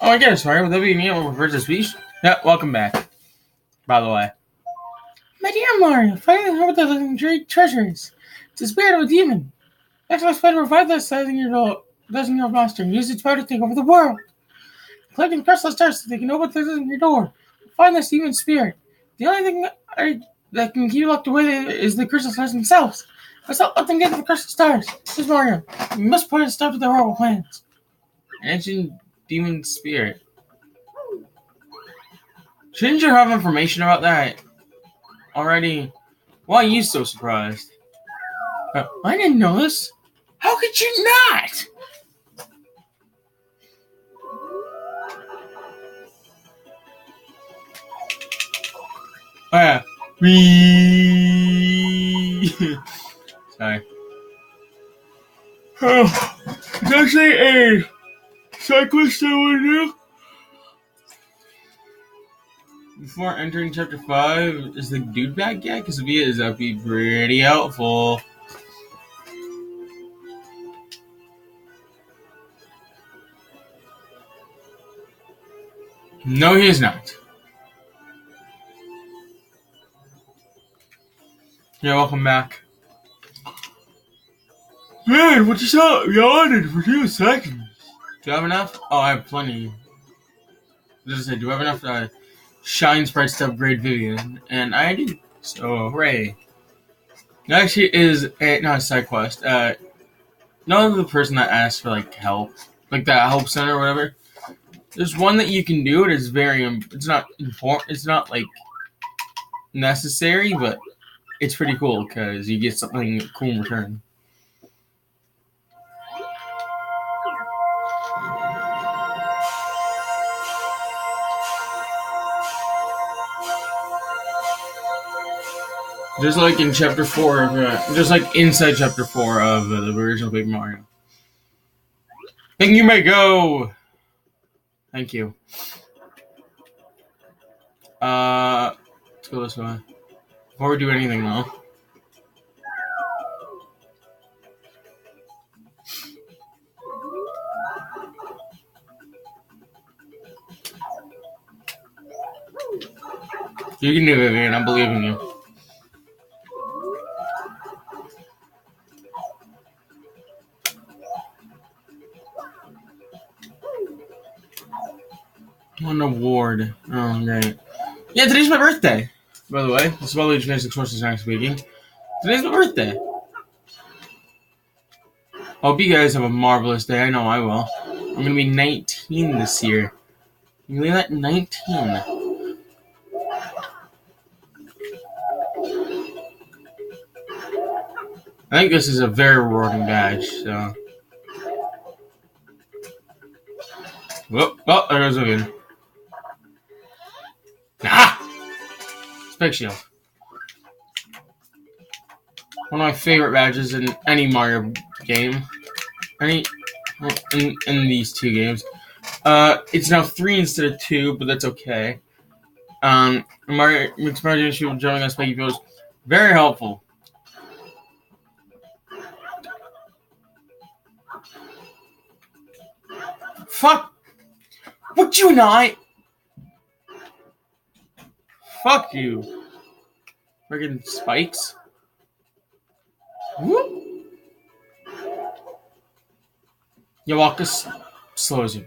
Oh, I guess, sorry. Would that be me able to reverse the speech? Yeah, welcome back. By the way. My dear Mario, finally heard the legendary treasures. It's the spirit of a demon. Next last fight revived this thousand year old dozen year old monster. Use its power to take over the world. Collecting crystal stars so they can open the your door. Find this demon spirit. The only thing I, that can keep you locked away is the crystal stars themselves. Let's not let them get to the crystal stars. This is Mario. You must put a stop to their horrible plans. Ancient demon spirit. Shouldn't you have information about that already? Why are you so surprised? Uh, I didn't know this. How could you not? Oh yeah. Wee. Sorry. Oh, it's actually a cyclist I want to do. Before entering chapter 5, is the dude back yet? Because if he is, that'd be pretty helpful. No, he is not. Yeah, welcome back. Man, what you saw yawning for two seconds? Do you have enough? Oh, I have plenty. Just say, do I have enough uh, shine sprites to upgrade Vivian? And I do. So, hooray. Actually is a, not a side quest. Uh, not the person that asked for like help, like that help center or whatever. There's one that you can do. It is very. It's not important. It's not like necessary, but it's pretty cool because you get something cool in return. Just like in chapter four of, uh, just like inside chapter four of uh, the original Paper Mario. Think you may go. Thank you. Uh, let's go this way. Before we do anything, though. You can do it, man. I believe in you. Oh, great. Um, yeah, today's my birthday. By the way, this is Wally Genetic Sources next speaking. Today's my birthday. Hope you guys have a marvelous day. I know I will. I'm gonna be 19 this year. You believe that? 19. I think this is a very rewarding badge, so. Whoop, oh, there goes again. Ah! Spike Shield. One of my favorite badges in any Mario game. Any in, in these two games. Uh, it's now three instead of two, but that's okay. Um, Mario Mixed Mario Shield jumping on Spiky Fields, very helpful. Fuck! Would you not? Fuck you. Friggin' spikes. Whoop. Yawaka slows you.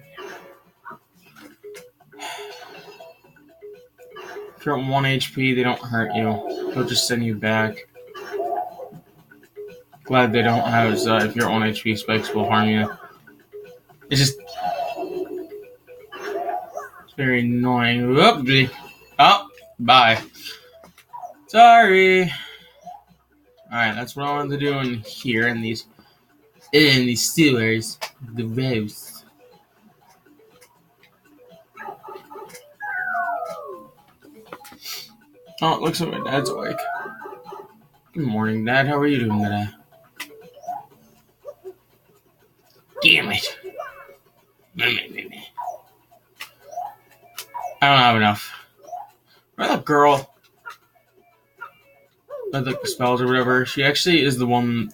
If you're at 1 HP, they don't hurt you. They'll just send you back. Glad they don't have, uh, if you're 1 HP, spikes will harm you. It's just very annoying. Whoop. Oh, bye. Sorry. Alright, that's what I wanted to do in here in these in these Steelers. The Rose. Oh, it looks like my dad's awake. Good morning, Dad. How are you doing today? Damn it. I don't have enough. That girl? Like the spells or whatever. She actually is the one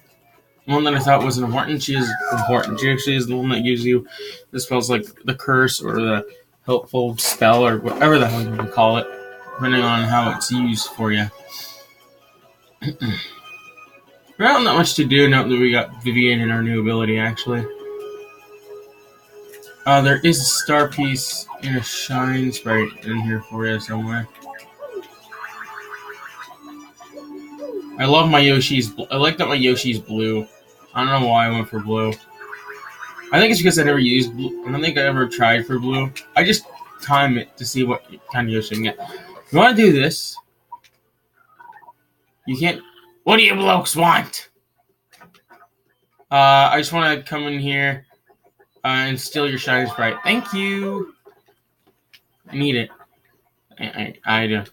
one that I thought wasn't important. She is important. She actually is the one that gives you the spells like the curse or the helpful spell or whatever the hell you want to call it, depending on how it's used for you. well, not much to do now that we got Vivian and our new ability, actually. Uh, there is a star piece and a shine sprite in here for you somewhere. I love my Yoshi's. I like that my Yoshi's blue. I don't know why I went for blue. I think it's because I never used blue. I don't think I ever tried for blue. I just time it to see what kind of Yoshi I get. You want to do this? You can't. What do you blokes want? Uh, I just want to come in here uh, and steal your shiny sprite. Thank you. I need it. I, I, I do.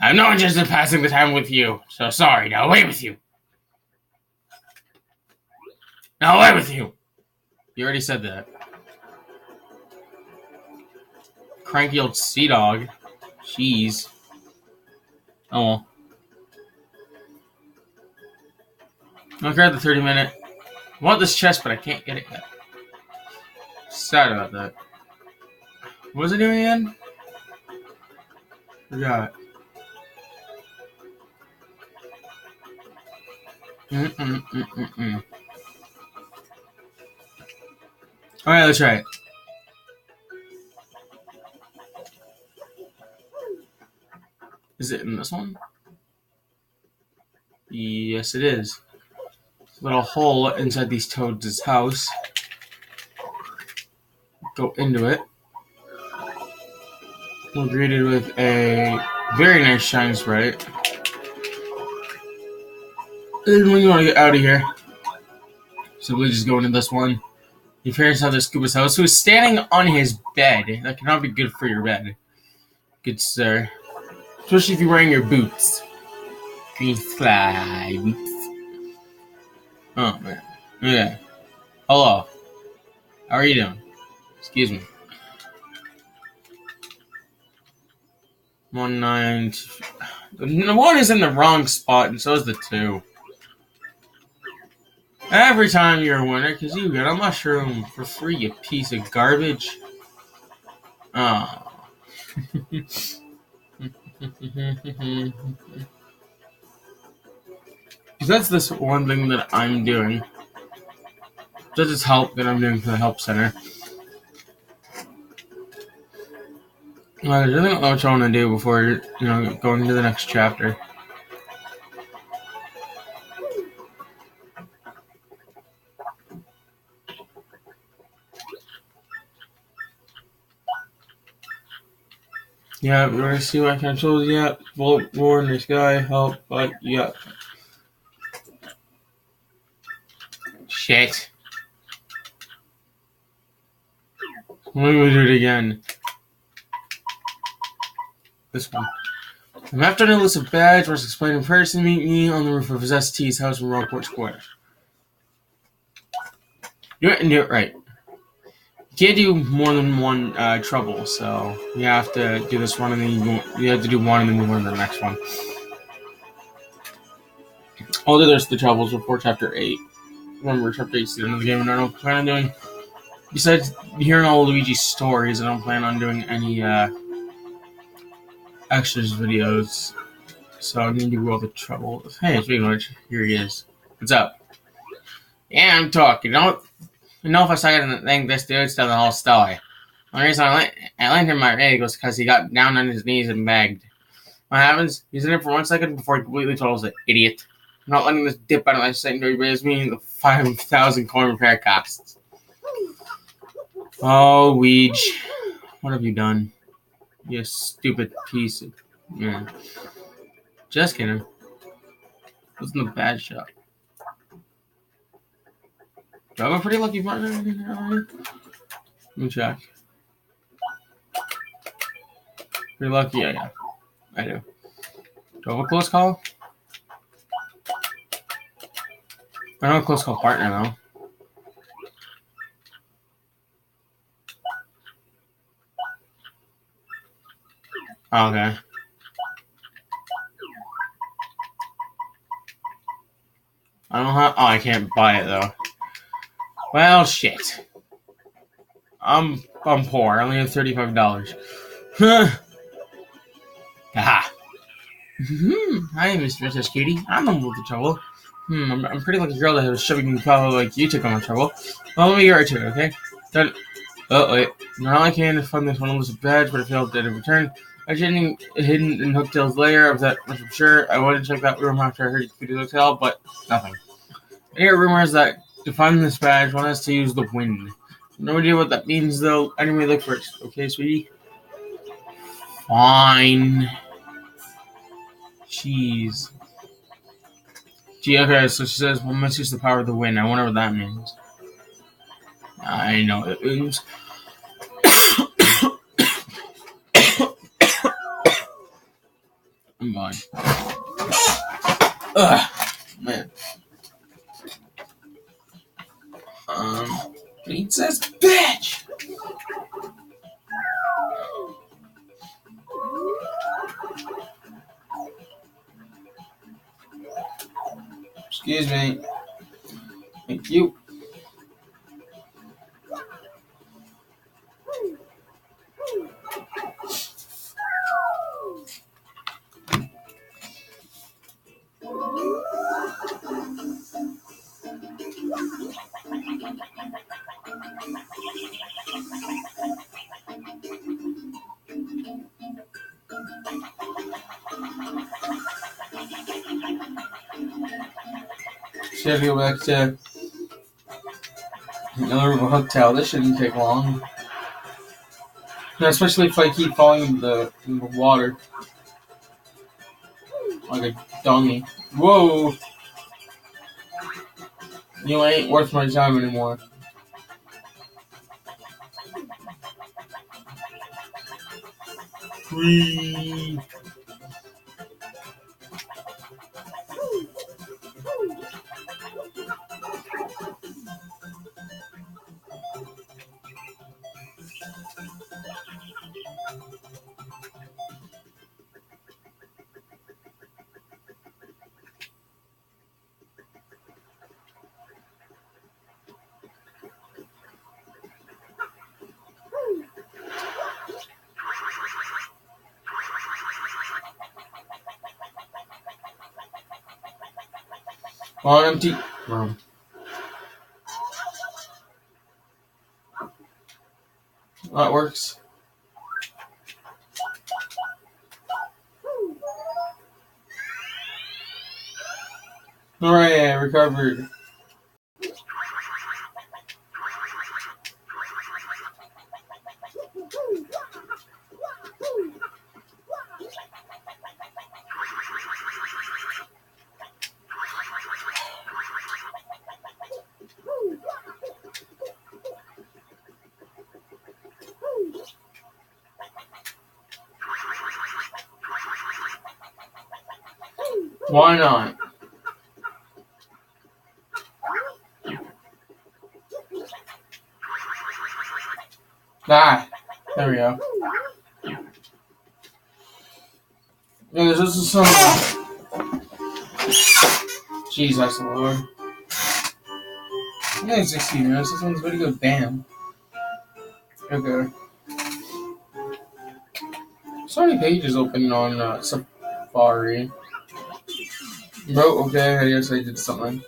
I have no interest in passing the time with you, so sorry. Now away with you. Now away with you. You already said that. Cranky old sea dog. Jeez. Oh well. I'll grab the 30 minute. I want this chest, but I can't get it yet. Sad about that. What was it doing again? Forgot. Mm-mm-mm-mm-mm. All right, let's try it. Is it in this one? Yes, it is. Little hole inside these toads' house. Go into it. We're greeted with a very nice shine sprite. And when you want to get out of here, simply just go into this one. Your parents have this Scuba's house, who is standing on his bed. That cannot be good for your bed. Good sir. Especially if you're wearing your boots. Green fly boots. Oh man. Yeah. Hello. How are you doing? Excuse me. One nine. The one is in the wrong spot, and so is the two. Every time you're a winner, because you get a mushroom for free, you piece of garbage. Oh. That's this one thing that I'm doing. That is this help that I'm doing for the help center. I don't know what I want to do before you know going to the next chapter. Yeah, we're gonna see my controls. Yeah, Volt War in the sky, help, but yeah. Shit. Let me do it again. This one. I'm after an illicit badge, must explain in person, meet me on the roof of Zess T.'s house in Rogueport Square. It and it right can't do more than one uh, trouble, so you have to do this one and then you, you have to do one and then move on to the next one. I'll do the rest of the troubles before chapter 8. Remember, chapter 8 is the end of the game, and I don't plan on doing. Besides hearing all Luigi's stories, I don't plan on doing any uh, extras videos. So I'm gonna do all the troubles. Hey, speaking of which, here he is. What's up? Yeah, I'm talking. Don't know, for a second, think this dude's telling the whole story. The reason I I him my rig was because he got down on his knees and begged. What happens? He's in it for one second before he completely told us, idiot. I'm not letting this dip out of my secondary base meaning the 5,000 coin repair costs. Oh, Weege. What have you done? You stupid piece of. Yeah. Just kidding. Wasn't a bad shot. Do I have a pretty lucky partner? Let me check. Pretty lucky, yeah, yeah. I do. Do I have a close call? I don't have a close call partner though. Oh, okay. I I don't have. Oh, I can't buy it though. Well, shit. I'm I'm poor. I only have thirty five dollars. Huh. Aha. Hmm. Hi, Mr. Princess Cutie. I'm the one with the trouble. Hmm. I'm, I'm a pretty lucky girl that was shoving me probably like you took on my trouble. Well, let me get right to it, okay? Done. Oh wait. Not only can I find this one elusive badge, but I failed to return. I hidden hidden in Hooktail's lair. Of that much I'm sure. I wanted to check that room after I heard you the hotel, but nothing. I hear rumors that to find this badge, one has to use the wind. No idea what that means, though. Anyway, look for it. Okay, sweetie? Fine. Jeez. Gee, okay, so she says, well, must use the power of the wind. I wonder what that means. I know it means. I'm fine. Ugh, man. Um, pizza's bitch! Excuse me. Thank you. Have to go back to another hotel. This shouldn't take long. Especially if I keep falling in the, in the water. Like a dummy. Whoa! You ain't worth my time anymore. Whee! Room. That works. Hooray, I recovered. Why not? Ah, there we go. Yeah, there's also some. Jesus Lord. Yeah, 16 minutes. This one's pretty good. Bam. Okay. So many pages open on uh, Safari. Bro, okay, I guess I did something.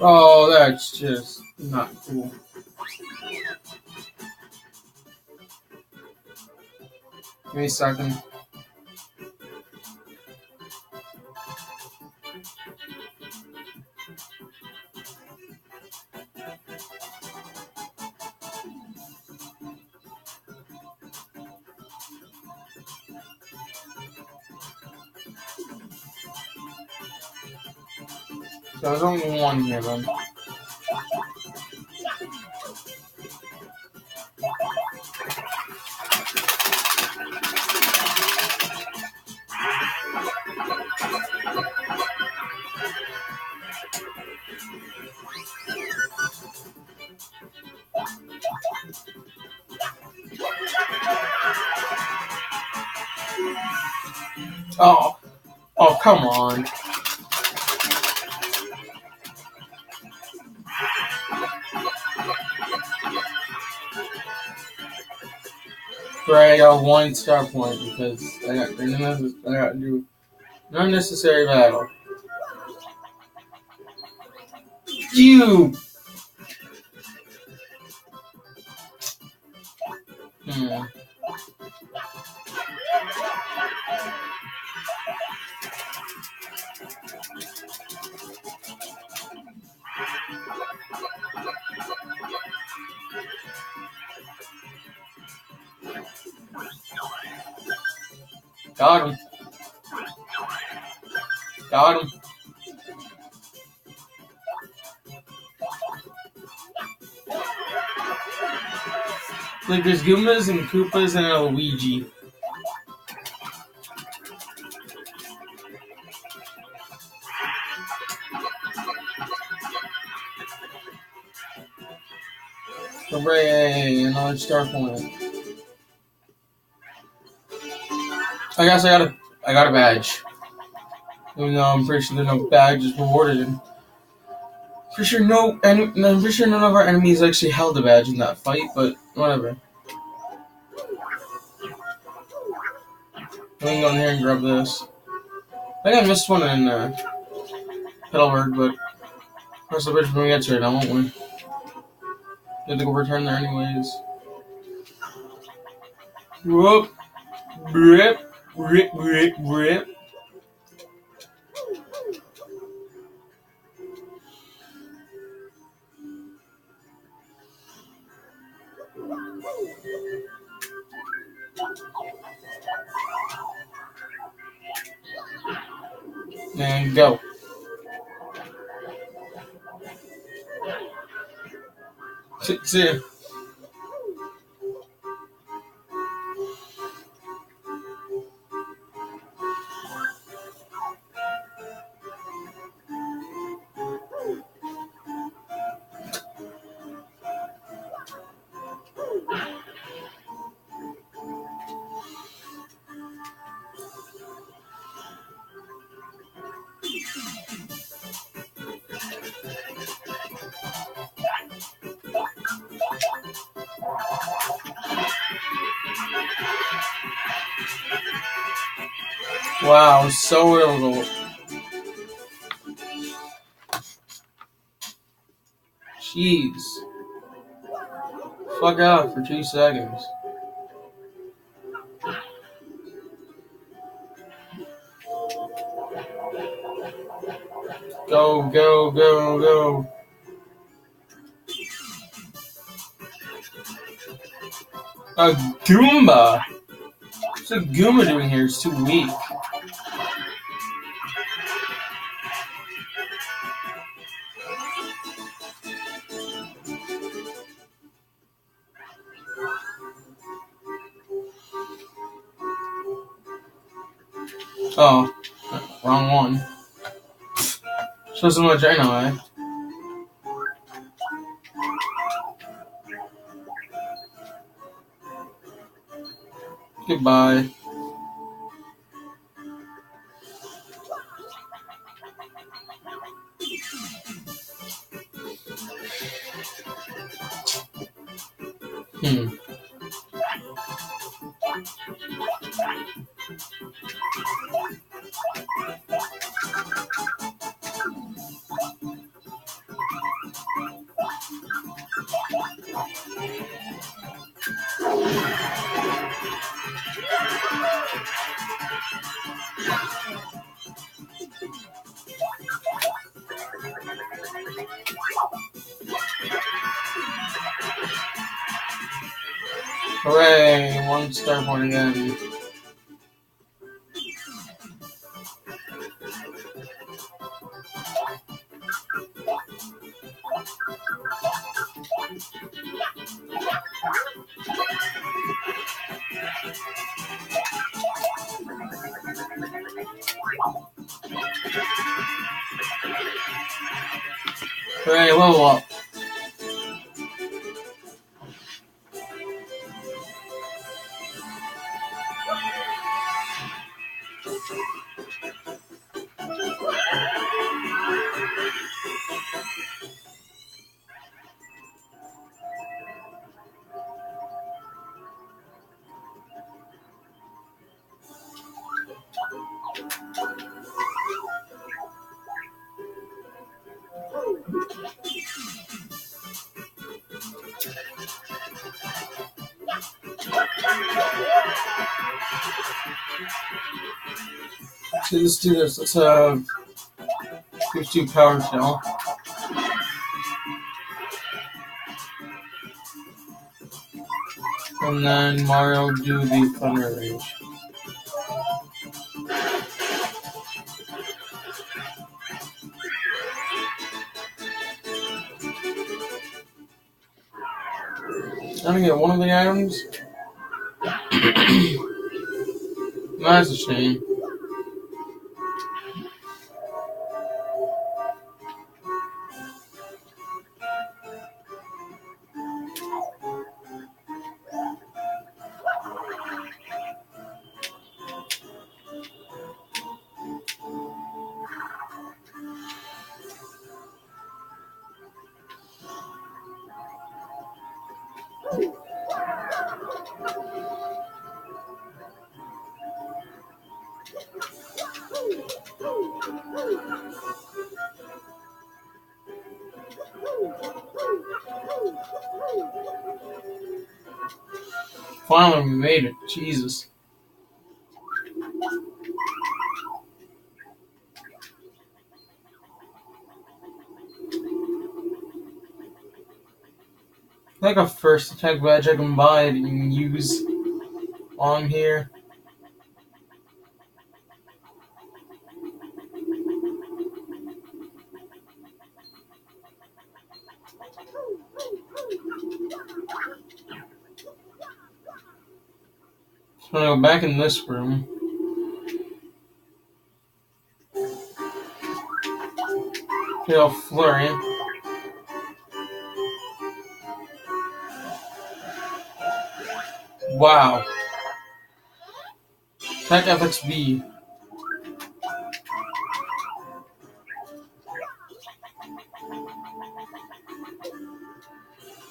Oh, that's just not cool. Give me a second. There's only one here I got one star point because I got I got to do an unnecessary battle. You. Got him. Got him. Like there's Goombas and Koopas and a Luigi. Hooray! Another star point. I guess I got a I got a badge. Even though I'm pretty sure there's no badges rewarded. And pretty sure no, and I'm pretty sure none of our enemies actually held a badge in that fight, but whatever. We can go in here and grab this. I think I missed one in uh, Petalburg, but cross the bridge when we get to it now, won't we? We have to go return there anyways. Whoop! Rip! Rip! Rip! Rip! And go. See, see seconds. Go, go, go, go. A Goomba? What's a Goomba doing here? It's too weak. Oh, wrong one. Shows so much anyway. Goodbye. Hooray! One star point again. Let's do this. Let's let's do power shell. And then Mario do the thunder rage. I'm gonna get one of the items. That's a shame. Finally, we made it. Jesus. Like a first attack badge I can buy can use on here. Back in this room. Feel flurry. Wow. Tech FXB.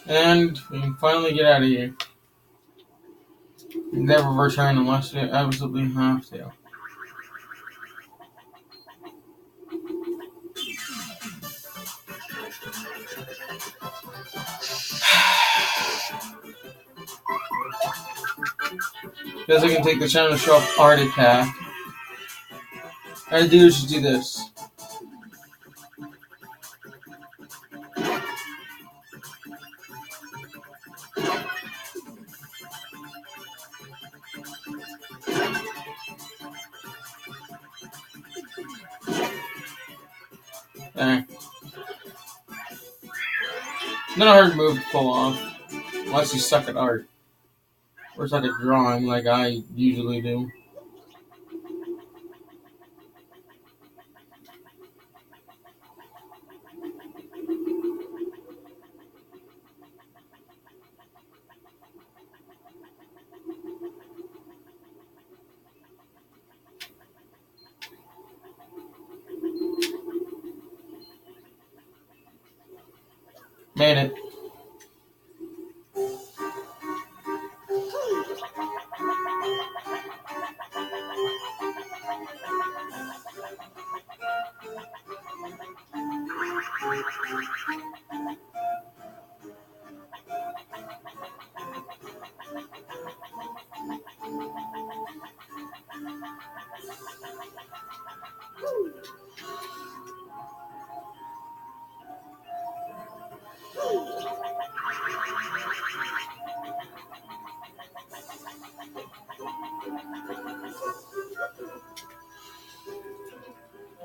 And we can finally get out of here. Never return unless you absolutely have to. Guess I can take the show up art attack. I do just do this. Not a hard move to pull off. Unless you suck at art. Or suck at drawing like I usually do.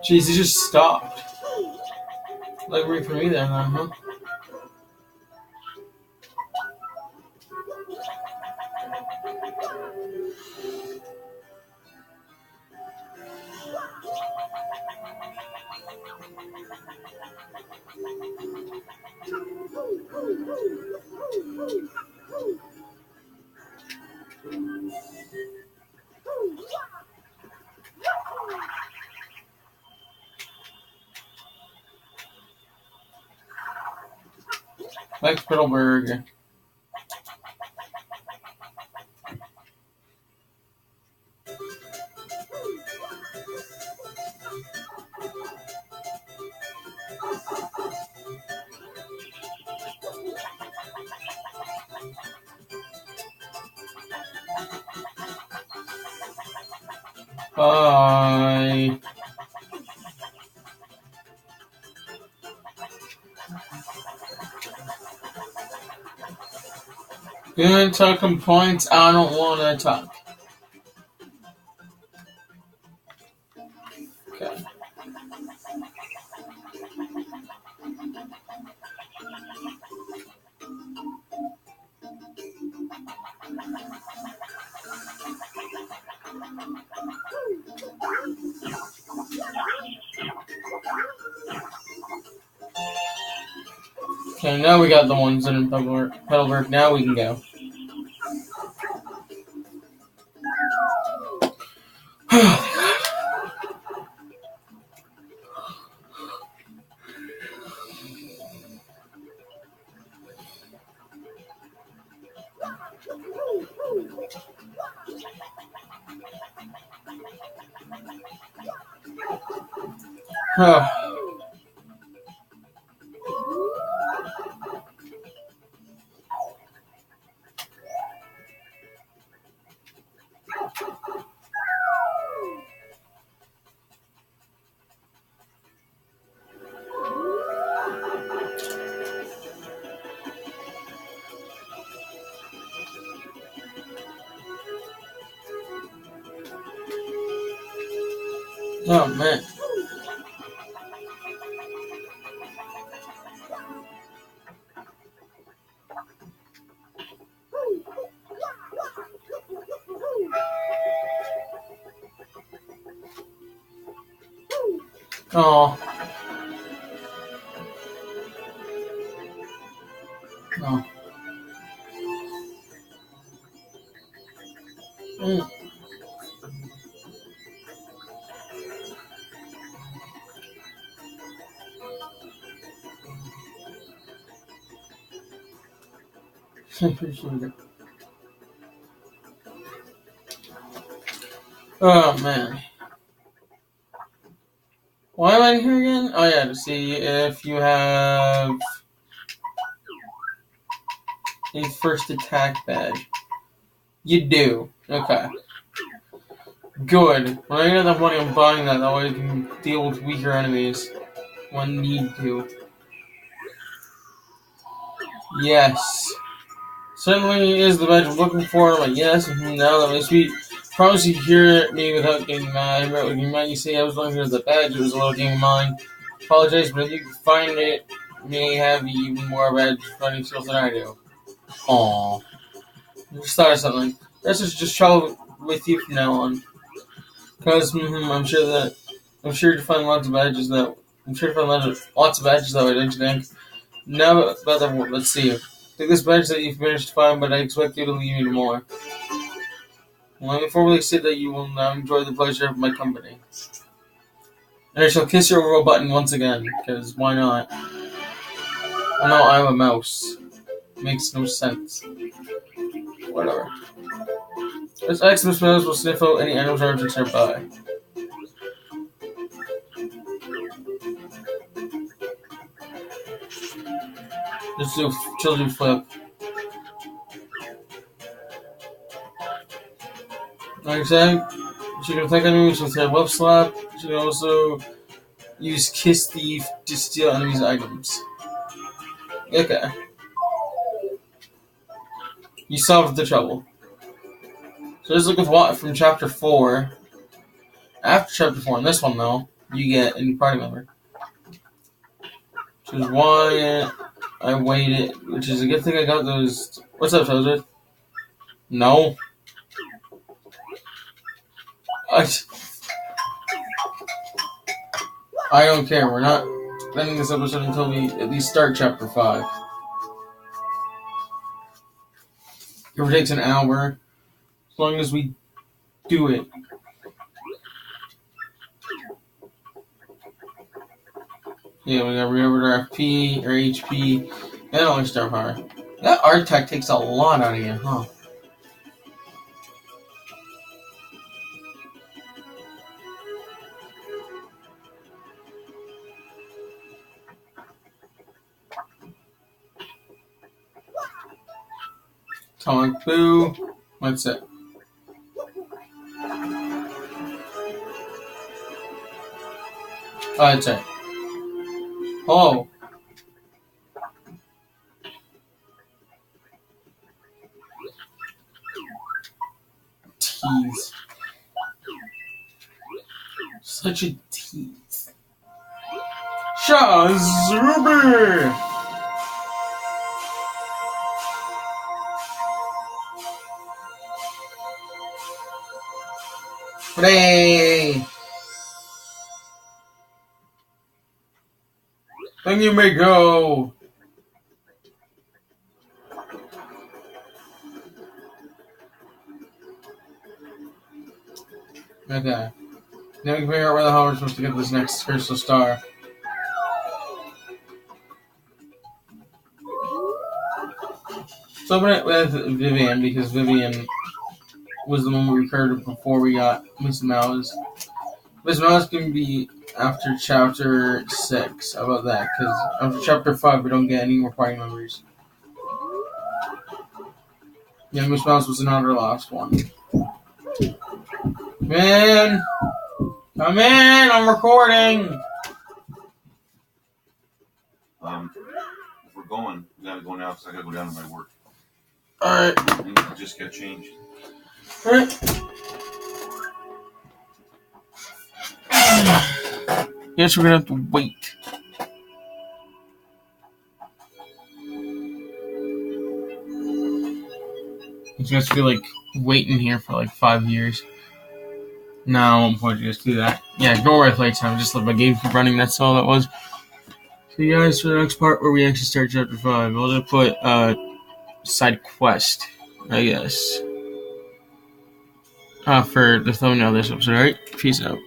Jeez, he just stopped. Like wait for me there, huh? Back to Bye. Good talking points. I don't want to talk. Okay. Okay, now we got the ones in. Petalburg. Now we can go. Oh Mm. Oh man. Why am I here again? Oh yeah, to see if you have a first attack badge. You do. Okay. Good. When I get enough money, I'm buying that. That way I can deal with weaker enemies when need to. Yes. Certainly is the badge I'm looking for. Like, yes, mhm, now that makes me promise you hear me without getting mad. Wrote you might say I was looking for the badge, it was a little game of mine. Apologize, but if you find it, may have even more badge running skills than I do. Just thought something. This is just travel with you from now on. Because mhm, I'm sure that I'm sure to find lots of badges that I'm sure to find lots of, lots of badges that way, don't you think? Now the let's see. Take this badge that you've managed to find, but I expect you to leave me more. Let me formally say that you will now enjoy the pleasure of my company. And I shall kiss your overall button once again, because why not? Oh no, I'm a mouse. Makes no sense. Whatever. This Ms. Mowz will sniff out any animals or objects nearby. Let's do children flip. Like I said, she can attack enemies with her web slap. She can also use Kiss Thief to steal enemies' items. Okay. You solved the trouble. So let's look at what from chapter 4. After chapter 4, in this one though, you get a new party member. Which is why I waited, which is a good thing I got those. What's up, Tozer? No. I, I don't care. We're not ending this episode until we at least start chapter 5. It takes an hour. Long as we do it. Yeah, we got recovered our FP, our HP, That only star power. That Art Attack takes a lot out of you, huh? Atomic Boo. What's it? Oh, it. Oh. Tease. Such a tease. Shazuber! You may go. Okay. Uh, now we can figure out where the hell we're supposed to get this next crystal star. So open it with Vivian because Vivian was the one we recorded before we got Ms. Mowz. Ms. Mowz can be after chapter six. How about that? Because after chapter five, we don't get any more party members. Yeah, Ms. Mowz was not our last one. Man, come in! I'm recording. Um, if we're going, we gotta go now because I gotta go down to my work. All right. I just got changed. All right. Yes, we're gonna have to wait. It's gonna feel like waiting here for like five years. No, I won't point to just do that. Yeah, ignore my play time. Just let my game keep running. That's all that was. See you guys for the next part where we actually start chapter five. We'll just put uh side quest, I guess. Uh, for the thumbnail this episode. Alright, peace out.